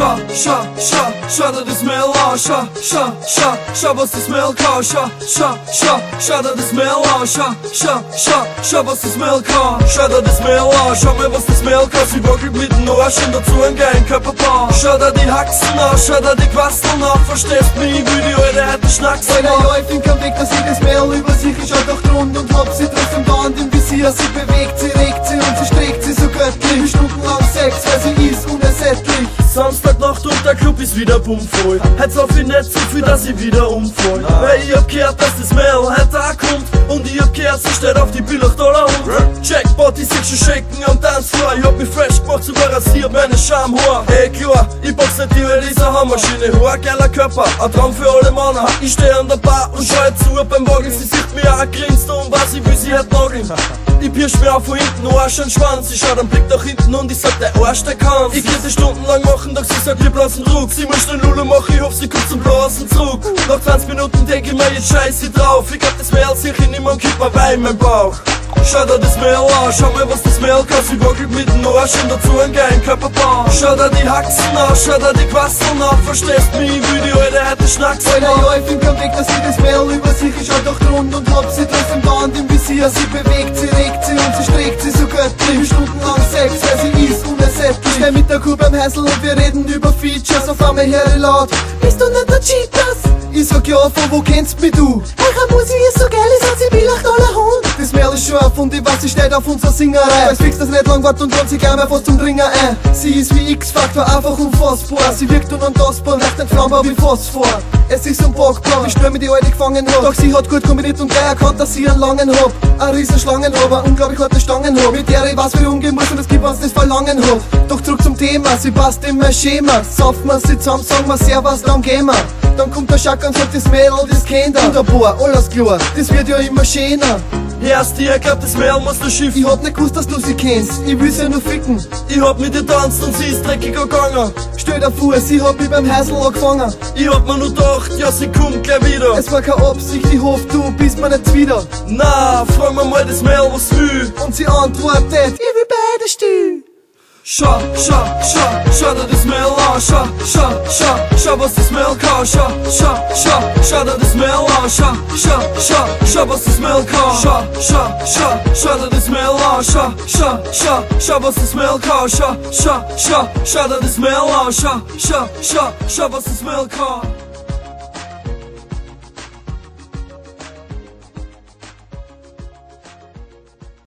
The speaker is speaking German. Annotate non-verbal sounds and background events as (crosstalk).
an, schau, schau, schau, schau, was das Mail kann, schau, schau, schau, schau dir das Mail an, schau, schau, schau, schau, was das Mail kann, schau dir das Mail an, schau mir, was das Mail kann, sie wackelt mit dem Arsch und dazu ein geilen Körperpaar, schau dir die Haxen an, schau dir die Quasteln an, verstehst mich, wie die alte heute Schnacksen Weil er läuft in kein Weg, dass sie das Mail über sich, ich schau doch rund und hab sie trotzdem da an dem Visier, sie bewegt, sie regt sie und sie streckt sie so göttlich, stundenlang Sex, weil sie wieder bummvoll. Heute lauf ich nicht so viel, dass ich wieder umfall. Weil ich hab gehört, dass das Mail auch kommt. Und ich hab gehört, sie steht auf die Billardollar und Jackpot, ich sit schon shaken am Tanzfloor. Ich hab mich fresh gemacht, sogar rasiert meine Schamhaar. Ey klar, ich box nicht die mit dieser Hammermaschine. Hoher geiler Körper, ein Traum für alle Männer. Ich steh an der Bar und schau zu beim Wagen. Sie sieht mir auch grinst und was ich will, sie hat nageln. (laughs) Ich pirsch mir auch von hinten, Arsch und Schwanz. Ich schau den Blick nach hinten und ich sag, der Arsch, der kann's. Ich könnte stundenlang machen, doch sie sagt, wir blasen Druck. Sie muss den Lule machen, ich hoffe, sie kommt zum Blasen zurück. Nach 20 Minuten denk ich mir, jetzt scheiße drauf. Ich glaub, das Mail sich in niemand kippt mir Wein in meinen Bauch. Schau dir das an, schau mir, was das Mail kann. Sie wackelt mit dem Arsch und dazu ein geilen Körperbau. Schau dir die Haxen an, schau dir die Quasteln an. Verstehst mich, wie die alte heute Schnacksen Weil er läuft in kein Weg, dass sie das Mail über sich, ich schau doch rund und hab sie trotzdem da an dem Visier, sie bewegt, sie regt sie und sie streckt sie so göttlich, stundenlang Sex, weil sie ist unersättlich. Steh mit der Kuh beim Häusl und wir reden über Features, auf einmal höre ich laut, bist du nicht der Cheetahs? Ich sag ja, von wo kennst mich du? Eure Musik Ist scharf und ich weiß, sie steht auf unserer Singerei. Weiß fix, dass nicht lang wart und dann sie gleich mal fast zum Dringer ein. Sie ist wie X-Faktor, einfach unfassbar. Sie wirkt unantastbar, leicht entflammbar wie Phosphor. Es ist ein Bockplan, wie mir die alte gefangen hab. Doch sie hat gut kombiniert und gleich erkannt, dass sie einen langen hab. Ein riesen Schlangen hab, eine unglaublich harte Stangen hab. Mit der ich weiß, wie umgehen muss und es gibt, was das Verlangen hab. Doch zurück zum Thema, sie passt in mein Schema. Saufen wir sie zusammen, sagen wir Servus, dann gehen wir. Dann kommt der Schack und sagt, das Mädel, das kennt er. Wunderbar, alles klar, das wird ja immer schöner. Erst ihr glaubt, das Mail muss der Schiff. Ich hab nicht gewusst, dass du sie kennst, ich will sie ja nur ficken. Ich hab mit ihr tanzt und sie ist dreckiger gegangen. Stell dir vor, sie hat mich beim Häusl angefangen. Ich hab mir nur gedacht, ja, sie kommt gleich wieder. Es war keine Absicht, ich hoffe, du bist mir nicht wieder. Na, frag mir mal das Mail, was will. Und sie antwortet, ich will beide still. Schau, schau, schau, schau dir das Mail an, schau, schau, schau, schau, was das Mail kann, schau, schau, schau, schau dir das Mail an, schau, schau, schau, schau, was das Mail kann, schau, schau, schau, schau dir das Mail an, schau, schau, schau, schau, was das Mail kann, schau, schau, schau, schau dir das Mail an, schau,